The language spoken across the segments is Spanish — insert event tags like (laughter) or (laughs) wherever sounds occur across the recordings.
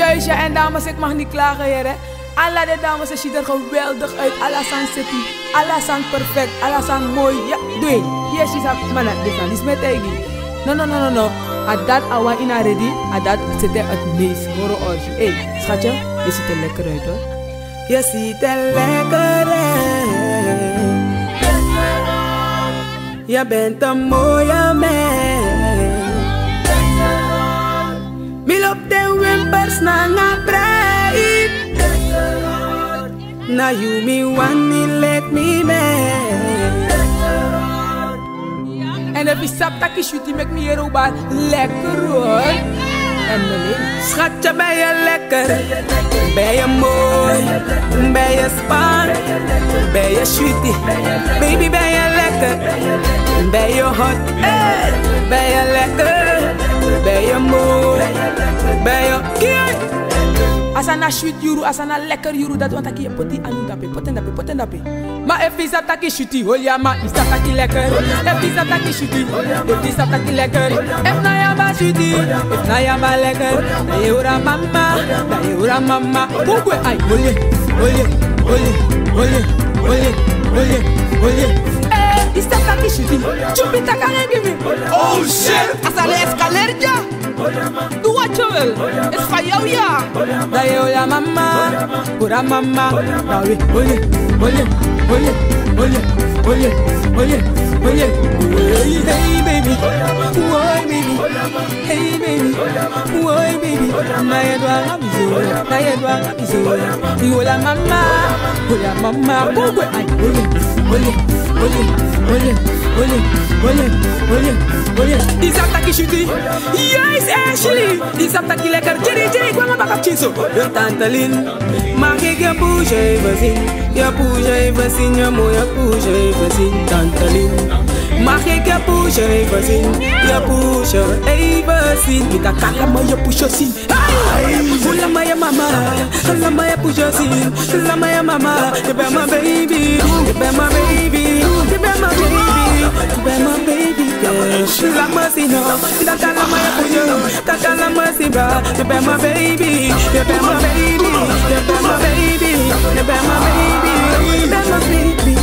Ja, en dames, ik mag niet klagen, heren. Alla de dames, ze ziet er geweldig uit. Alla zijn city, alla zijn perfect, alla zijn mooi. Ja, doe je. Yes, is a man, dit is met eigen. No, no, no, no, no. A dat awa in ready, a dat zit er het meest. Moro orge. Hé, hey, schatje, je ziet er lekker uit, hoor. Je ziet er lekker uit. Je bent een mooie man. Na you me want me let me man. En if je sap die make me hier lekker hoor. En schatje ben je lekker, ben je mooi, ben je span, ben je shooty, baby ben je lekker, ben je hot, ben je lekker, ben je mooi, ben je cute. asana chute yuru asana lekker yuru dat want aki poti anu dape poten dape poten dape ma efisa taki chuti holia ma isa taki lekker efisa taki chuti efisa taki lekker ef na ya ba chuti ef na ya ba lekker na ye ora mama na ye ora mama kugwe ai holie holie holie holie holie holie holie eh, Isa taki chuti, chupita karengimi. Oh shit! Asale escaler ya. Do what you will. it's for you, yeah. Dayola mama, Ura mama. Now we, ole, ole, ole, ole, ole, ole, ole. Hey baby, why baby? Hey baby, why baby? Na yedwa ngamizo, na yedwa ngamizo. Dayola mama, Ura mama. go Ole, ole, ole. These attack shooting. Yes, Ashley. These attack lekker. Jerry, Jerry, kwam op op chinso. Een tantalin. Mag ik je poesje even zien? Je poesje even zien. Je mooie poesje even zien. Tantalin. Mag ik je poesje even zien? Je poesje even mama, puja sin, lama ya mama, you be my baby, you be my baby be my baby, to be my baby girl. She's a mercy now, that all my pujo, that all mercy bra. You be my baby, you be my baby, you be my baby, you be my baby, you be my baby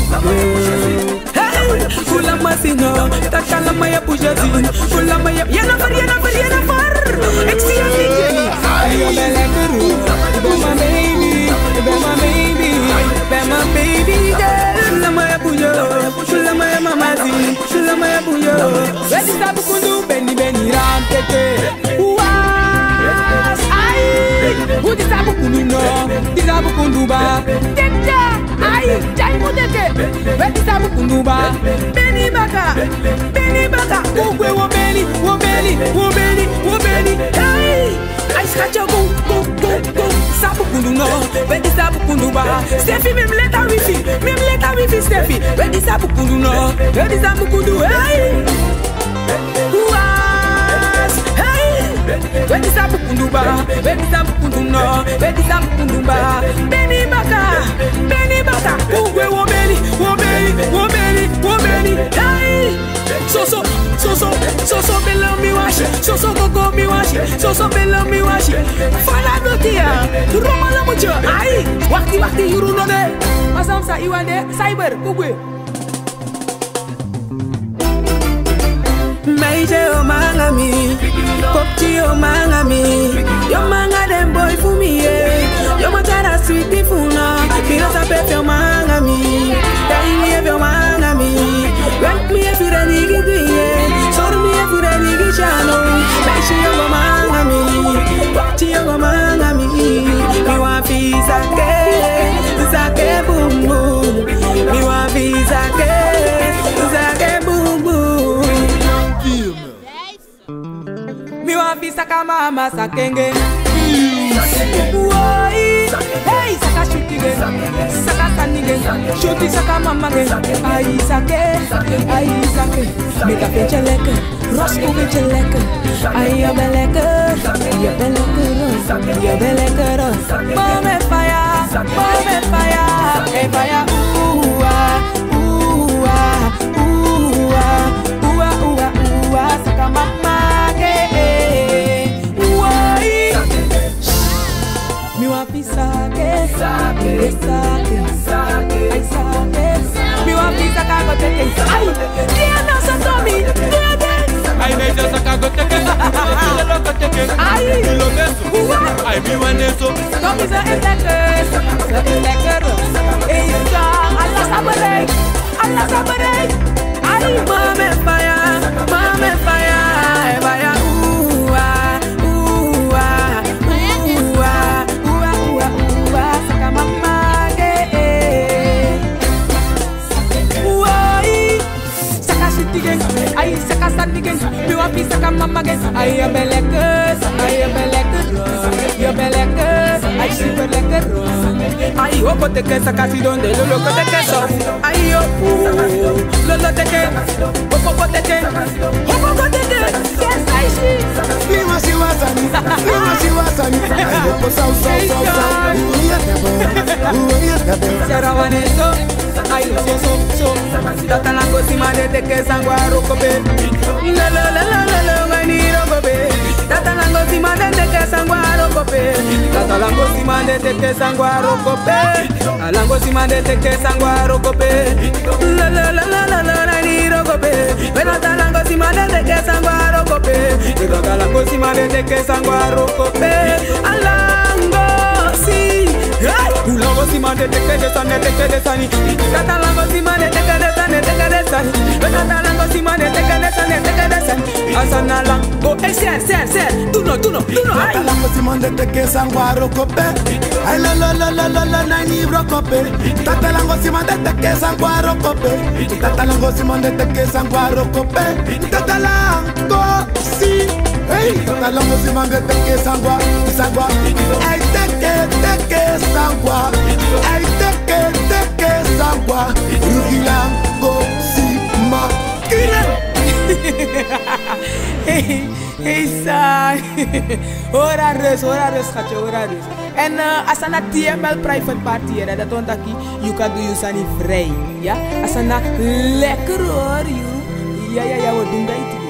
girl. Kula masino, takala maya pujazin, kula maya, yana far, yana far, yana far. Excuse me, Jenny. Ayo belekuru, wedisa bukundu beni beni rampete uwas ai. Udisa bukundu no. Disa bukundu ba. Tete. Ai jai mudete. Wedisa bukundu ba. Beni baka. Beni baka. Ugwe wobeni wobeni wobeni wobeni ai. Aisikachogo non Vedi sa bukundu ba. Stefi mim leta wifi Mim leta wifi Stefi Vedi sa bukundu non Vedi sa bukundu hey. Ouas hey. Vedi sa bukundu ba. Vedi sa bukundu non Vedi sa bukundu ba. Beni baka Beni baka. Ugwe wobeli Wobeli Wobeli Wobeli Hey. So so So so So so Bela mi washi Sosomelo miwashi Fala notia Roma la mucho Ai Wakti wakti yuru no de. Masam sa iwande Cyber Kukwe Meije o mangami Popti o mangami Yo manga dem boy fumi ye. Yo matara sweetie Mi no sa pepe o mangami Da mi ebe o mangami Rank me e you don't need Mi wa fi saka mama sakenge. Woi Hey saka shuti ge Saka kani ge Shuti saka mama ge Ai sake. Ai sake. Meka peche leke Rosco peche leke Ai yo be leke Yo be leke ros. Yo be leke ros. Mome fire. Mome fire. Hey fire everyone is so Comme ils ont été que Ils ont été que Et ils sont Allah sabré Allah sabré Aïe mame faya Mame faya Ebaya ouwa Ouwa Ouwa Ouwa Ouwa Ouwa Saka mama eh. Saka shit again Aïe saka sand again Biwapi saka mama again Aïe abele Hopo te que saca donde lo loco te que so Ai hopo, lo lo te que Hopo te que, hopo te que Yes, ai shi Lima si wasani, lima si wasani Ai hopo sau sau sau sau uia tebo Sera vaneso, ai so so so Tata la cosima de te que sanguaro cope La la la la la la ngani ro cope Tata la cosima de te que sanguaro cope Tata la cosima de te que sanguaro cope La cosima de te que sanguaro cope La la la la la la la cosima de te que sanguaro cope Tata la cosima de te que sanguaro cope Alango si Ulango si ma de te que de san de te que de sani Tata lango si ma de te que de san de te que de sani Tata lango si ma de te que de san de te que de sani Asana lango Eh ser ser ser Tu no tu no tu no ay mande te que sanguaro cope Ay la la la la la na ni bro cope Tata lango si mande te que sanguaro cope Tata lango si mande te que sanguaro cope Tata lango si Hey, tata lango si mande te que sangua sangua Ay te que te que sangua Ay te que te que sangua Rugi lango si ma Kire (laughs) Hey, hey san (laughs) Ora rus, ora rus schatje, ora rus En uh, asana TML private party hè, dat want aquí You kan doen je vrij Ja, asana lekker hoor you. Ja, ja, ja, we doen dat